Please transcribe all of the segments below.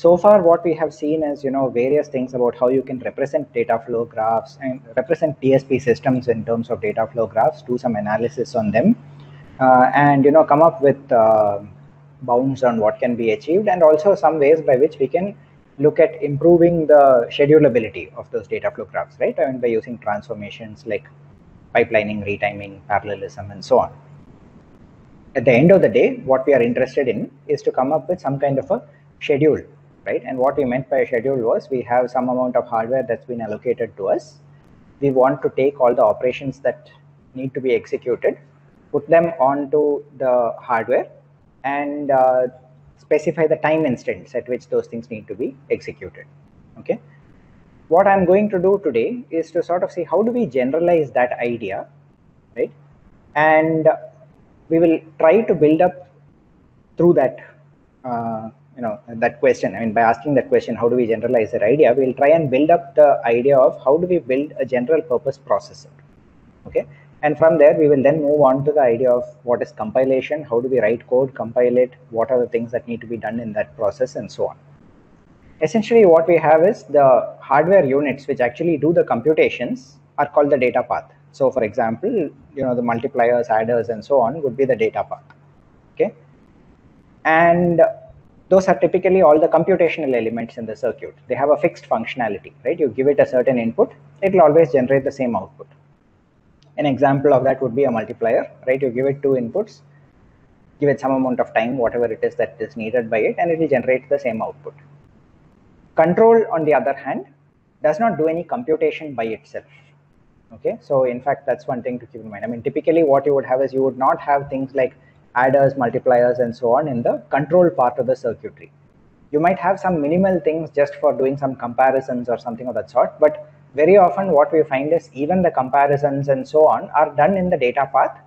so far what we have seen is you know various things about how you can represent data flow graphs and represent DSP systems in terms of data flow graphs, do some analysis on them, uh, and you know come up with uh, bounds on what can be achieved, and also some ways by which we can look at improving the schedulability of those data flow graphs, right? I mean by using transformations like pipelining, retiming, parallelism, and so on. At the end of the day, what we are interested in is to come up with some kind of a schedule right? And what we meant by a schedule was we have some amount of hardware that's been allocated to us. We want to take all the operations that need to be executed, put them onto the hardware, and uh, specify the time instance at which those things need to be executed. Okay. What I'm going to do today is to sort of see how do we generalize that idea, right? And we will try to build up through that uh, you know that question i mean by asking that question how do we generalize that idea we'll try and build up the idea of how do we build a general purpose processor okay? And from there we will then move on to the idea of what is compilation how do we write code compile it what are the things that need to be done in that process and so on. Essentially what we have is the hardware units which actually do the computations are called the data path. So for example you know the multipliers adders and so on would be the data path okay? And those are typically all the computational elements in the circuit. They have a fixed functionality, right? You give it a certain input, it will always generate the same output. An example of that would be a multiplier, right? You give it two inputs, give it some amount of time, whatever it is that is needed by it, and it will generate the same output. Control, on the other hand, does not do any computation by itself. Okay, so in fact, that's one thing to keep in mind. I mean, typically what you would have is you would not have things like adders, multipliers, and so on in the control part of the circuitry. You might have some minimal things just for doing some comparisons or something of that sort, but very often what we find is even the comparisons and so on are done in the data path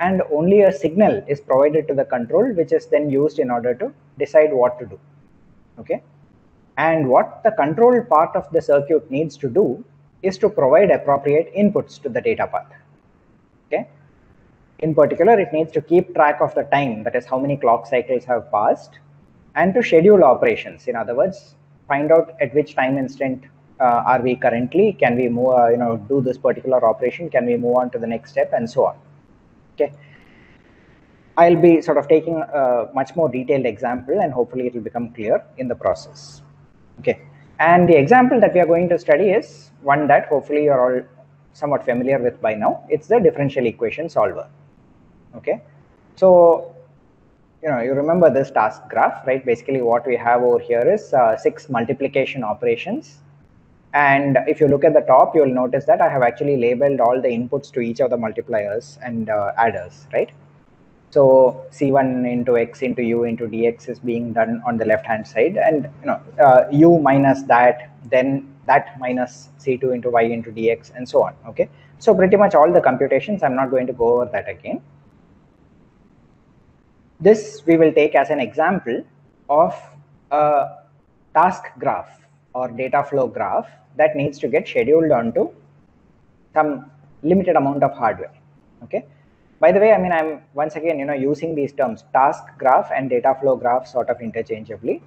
and only a signal is provided to the control which is then used in order to decide what to do. Okay. And what the control part of the circuit needs to do is to provide appropriate inputs to the data path. Okay. In particular, it needs to keep track of the time, that is how many clock cycles have passed, and to schedule operations. In other words, find out at which time instant uh, are we currently, can we move, uh, you know, do this particular operation, can we move on to the next step, and so on. Okay. I'll be sort of taking a much more detailed example and hopefully it will become clear in the process. Okay. And the example that we are going to study is one that hopefully you're all somewhat familiar with by now. It's the differential equation solver okay? So you know you remember this task graph right? Basically what we have over here is uh, six multiplication operations. And if you look at the top you'll notice that i have actually labeled all the inputs to each of the multipliers and uh, adders right? So c1 into x into u into dx is being done on the left hand side. And you know uh, u minus that then that minus c2 into y into dx and so on okay? So pretty much all the computations i'm not going to go over that again this we will take as an example of a task graph or data flow graph that needs to get scheduled onto some limited amount of hardware. Okay. By the way, I mean, I'm once again, you know, using these terms task graph and data flow graph sort of interchangeably.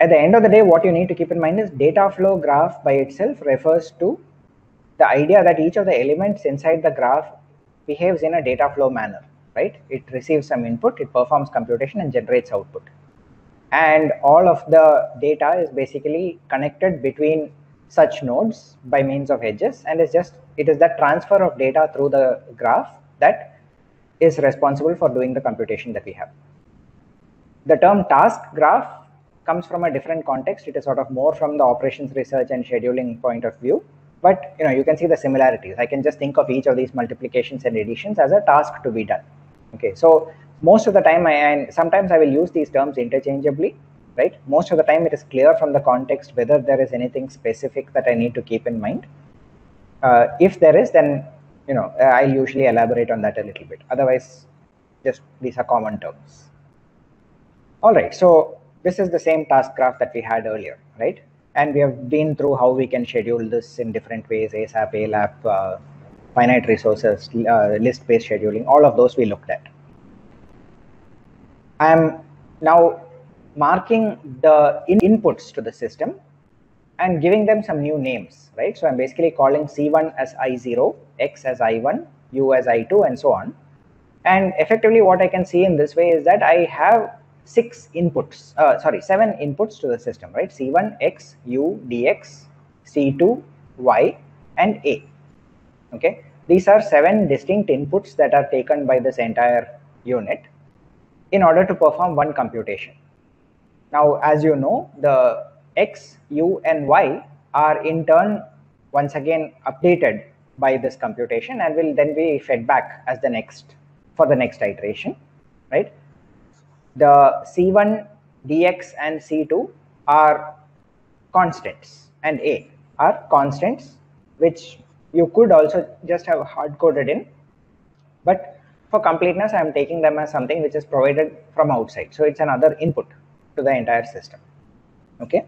At the end of the day, what you need to keep in mind is data flow graph by itself refers to the idea that each of the elements inside the graph behaves in a data flow manner right? It receives some input, it performs computation and generates output. And all of the data is basically connected between such nodes by means of edges and it's just it is that transfer of data through the graph that is responsible for doing the computation that we have. The term task graph comes from a different context. It is sort of more from the operations research and scheduling point of view. But you know, you can see the similarities. I can just think of each of these multiplications and additions as a task to be done. Okay, so most of the time, I, and sometimes I will use these terms interchangeably, right? Most of the time, it is clear from the context whether there is anything specific that I need to keep in mind. Uh, if there is, then you know I'll usually elaborate on that a little bit. Otherwise, just these are common terms. All right, so this is the same task graph that we had earlier, right? And we have been through how we can schedule this in different ways, ASAP, ALAP, uh, finite resources, uh, list-based scheduling, all of those we looked at. I am now marking the in inputs to the system and giving them some new names, right? So I'm basically calling C1 as I0, X as I1, U as I2, and so on. And effectively what I can see in this way is that I have six inputs, uh, sorry, seven inputs to the system, right? C1, X, U, DX, C2, Y, and A, okay? These are seven distinct inputs that are taken by this entire unit in order to perform one computation. Now, as you know, the x, u, and y are in turn once again updated by this computation and will then be fed back as the next for the next iteration, right? The C1, dx, and C2 are constants and A are constants, which you could also just have hard coded in. But for completeness, I am taking them as something which is provided from outside. So it's another input to the entire system. Okay.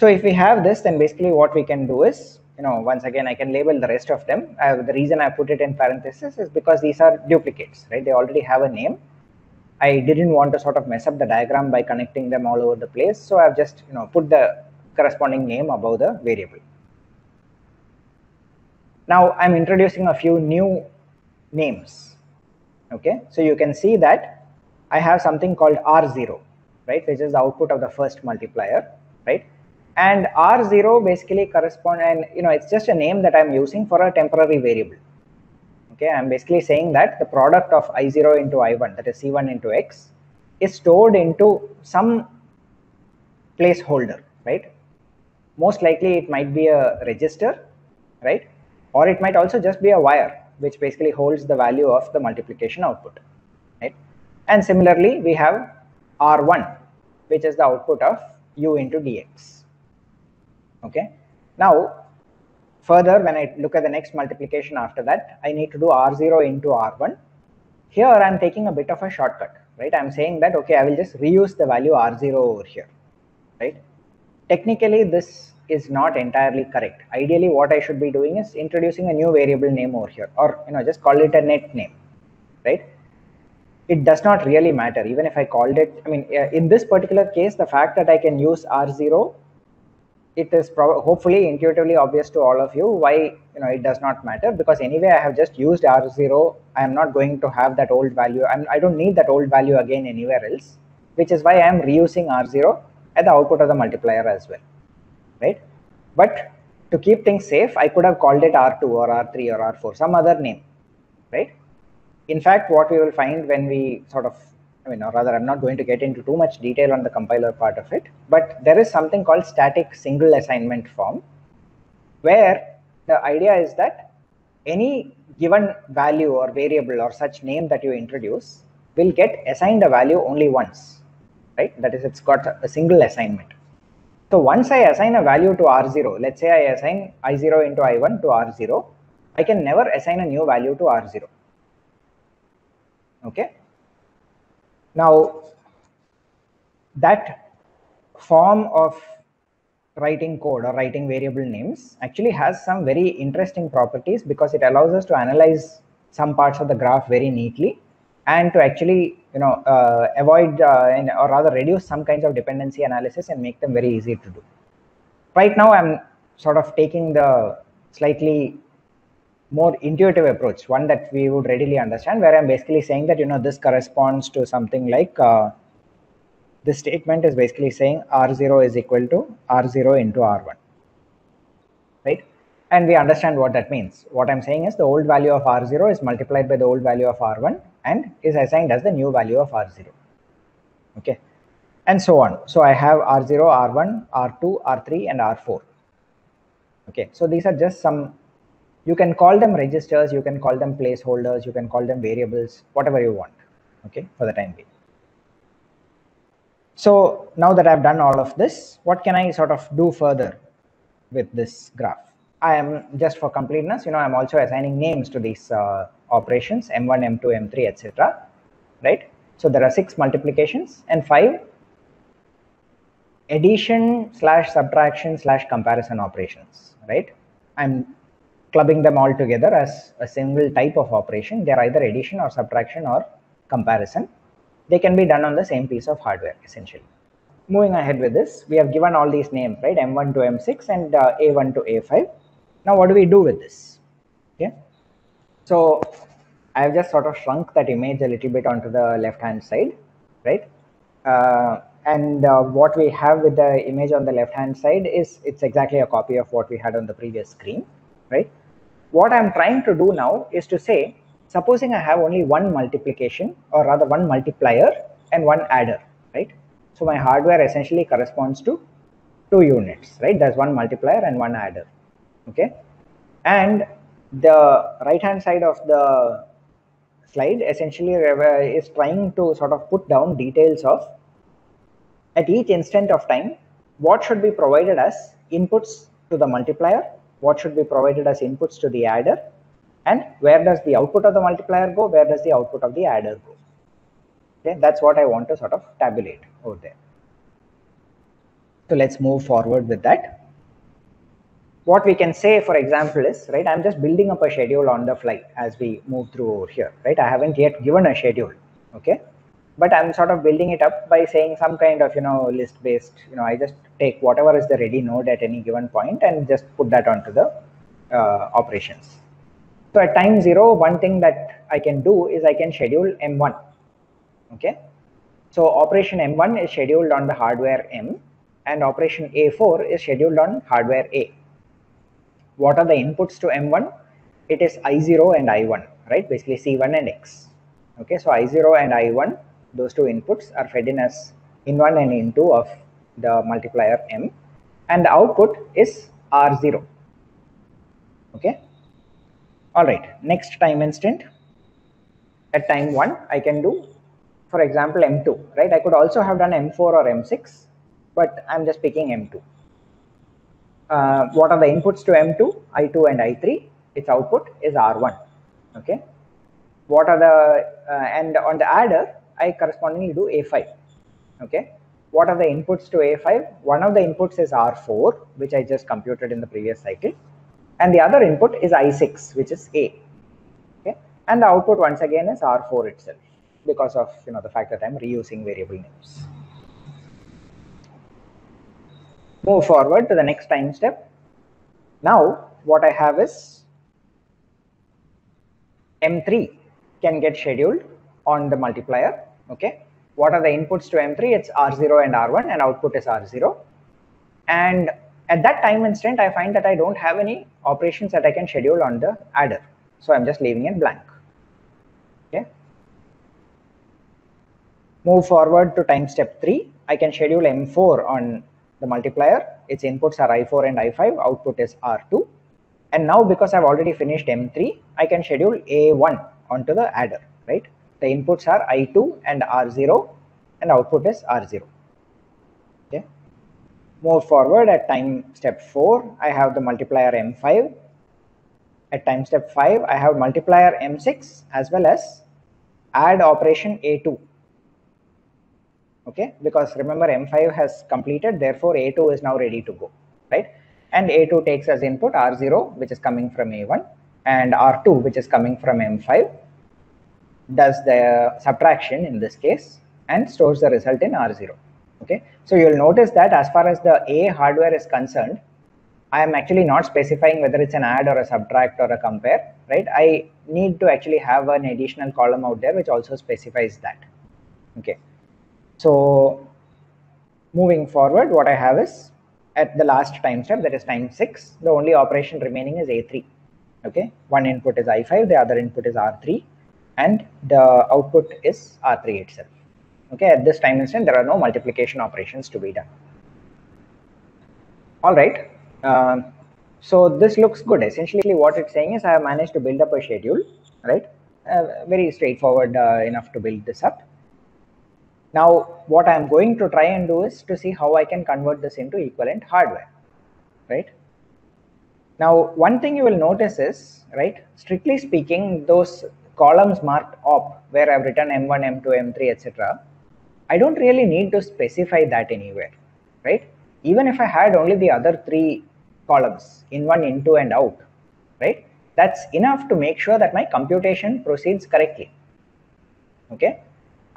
So if we have this, then basically what we can do is, you know, once again, I can label the rest of them. The reason I put it in parentheses is because these are duplicates, right? They already have a name. I didn't want to sort of mess up the diagram by connecting them all over the place. So I've just, you know, put the corresponding name above the variable. Now I'm introducing a few new names. Okay, so you can see that I have something called R0, right, which is the output of the first multiplier, right? and r0 basically correspond and you know it's just a name that i'm using for a temporary variable okay i'm basically saying that the product of i0 into i1 that is c1 into x is stored into some placeholder right most likely it might be a register right or it might also just be a wire which basically holds the value of the multiplication output right? And similarly we have r1 which is the output of u into dx okay? Now further when i look at the next multiplication after that i need to do r0 into r1 here i'm taking a bit of a shortcut right? I'm saying that okay i will just reuse the value r0 over here right? Technically this is not entirely correct. Ideally what i should be doing is introducing a new variable name over here or you know just call it a net name right? It does not really matter. Even if i called it i mean uh, in this particular case the fact that i can use r0 it is probably hopefully intuitively obvious to all of you why you know it does not matter because anyway I have just used R0 I am not going to have that old value. I'm, I don't need that old value again anywhere else which is why I am reusing R0 at the output of the multiplier as well right but to keep things safe I could have called it R2 or R3 or R4 some other name right in fact what we will find when we sort of I mean, or rather, I'm not going to get into too much detail on the compiler part of it, but there is something called static single assignment form, where the idea is that any given value or variable or such name that you introduce will get assigned a value only once, right? That is, it's got a single assignment. So once I assign a value to R0, let's say I assign I0 into I1 to R0, I can never assign a new value to R0. Okay, now, that form of writing code or writing variable names actually has some very interesting properties because it allows us to analyze some parts of the graph very neatly and to actually you know uh, avoid uh, or rather reduce some kinds of dependency analysis and make them very easy to do. Right now I'm sort of taking the slightly more intuitive approach, one that we would readily understand, where I'm basically saying that, you know, this corresponds to something like uh, this statement is basically saying R0 is equal to R0 into R1, right? And we understand what that means. What I'm saying is the old value of R0 is multiplied by the old value of R1 and is assigned as the new value of R0, okay? And so on. So I have R0, R1, R2, R3, and R4. Okay, so these are just some you can call them registers you can call them placeholders you can call them variables whatever you want okay for the time being so now that i've done all of this what can i sort of do further with this graph i am just for completeness you know i'm also assigning names to these uh, operations m1 m2 m3 etc right so there are six multiplications and five addition slash subtraction slash comparison operations right i'm clubbing them all together as a single type of operation. They're either addition or subtraction or comparison. They can be done on the same piece of hardware essentially. moving ahead with this, we have given all these names, right? M1 to M6 and uh, A1 to A5. Now, what do we do with this? Okay. So, I've just sort of shrunk that image a little bit onto the left hand side, right? Uh, and uh, what we have with the image on the left hand side is it's exactly a copy of what we had on the previous screen, right? What I'm trying to do now is to say, supposing I have only one multiplication or rather one multiplier and one adder, right? So my hardware essentially corresponds to two units, right? There's one multiplier and one adder, okay? And the right hand side of the slide essentially is trying to sort of put down details of at each instant of time what should be provided as inputs to the multiplier what should be provided as inputs to the adder and where does the output of the multiplier go where does the output of the adder go. Okay that's what i want to sort of tabulate over there. So let's move forward with that what we can say for example is right i'm just building up a schedule on the fly as we move through over here right? I haven't yet given a schedule okay? But i'm sort of building it up by saying some kind of you know list based you know i just take whatever is the ready node at any given point and just put that onto the uh, operations. So at time zero one thing that i can do is i can schedule m1 okay? So operation m1 is scheduled on the hardware m and operation a4 is scheduled on hardware a what are the inputs to m1 it is i0 and i1 right? Basically c1 and x. Okay so i0 and i1 those two inputs are fed in as in1 and in2 of the multiplier m. And the output is r0 okay? All right next time instant. At time 1 i can do for example m2 right? I could also have done m4 or m6 but i'm just picking m2 uh, what are the inputs to m2 i2 and i3 its output is r1 okay what are the uh, and on the adder I correspondingly do A5. Okay. What are the inputs to A5? One of the inputs is R4, which I just computed in the previous cycle. And the other input is I6, which is A. Okay. And the output once again is R4 itself because of you know the fact that I'm reusing variable names. Move forward to the next time step. Now what I have is M3 can get scheduled on the multiplier okay? What are the inputs to m3 it's r0 and r1 and output is r0 and at that time instant i find that i don't have any operations that i can schedule on the adder. So i'm just leaving it blank okay? Move forward to time step 3 i can schedule m4 on the multiplier its inputs are i4 and i5 output is r2 and now because i've already finished m3 i can schedule a1 onto the adder right the inputs are I2 and R0 and output is R0. Okay. Move forward at time step 4, I have the multiplier M5. At time step 5, I have multiplier M6 as well as add operation A2. Okay, because remember M5 has completed, therefore A2 is now ready to go, right? And A2 takes as input R0, which is coming from A1, and R2, which is coming from M5 does the subtraction in this case and stores the result in R0. Okay, so you'll notice that as far as the A hardware is concerned, I am actually not specifying whether it's an add or a subtract or a compare, right? I need to actually have an additional column out there which also specifies that. Okay, so moving forward, what I have is at the last time step, that is time six, the only operation remaining is A3. Okay, one input is I5, the other input is R3 and the output is R3 itself. Okay, at this time instant, there are no multiplication operations to be done. All right. Um, so this looks good. Essentially, what it's saying is I have managed to build up a schedule, right? Uh, very straightforward uh, enough to build this up. Now, what I'm going to try and do is to see how I can convert this into equivalent hardware, right? Now, one thing you will notice is, right, strictly speaking, those columns marked op where I've written M1, M2, M3, etc. I don't really need to specify that anywhere, right? Even if I had only the other three columns in one, into and out, right? That's enough to make sure that my computation proceeds correctly. Okay.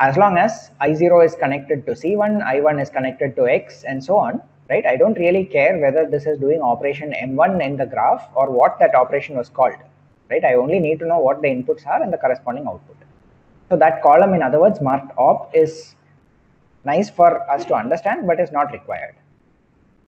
As long as I0 is connected to C1, I1 is connected to X and so on, right? I don't really care whether this is doing operation M1 in the graph or what that operation was called, right? I only need to know what the inputs are and the corresponding output. So that column, in other words, marked op is nice for us to understand, but is not required.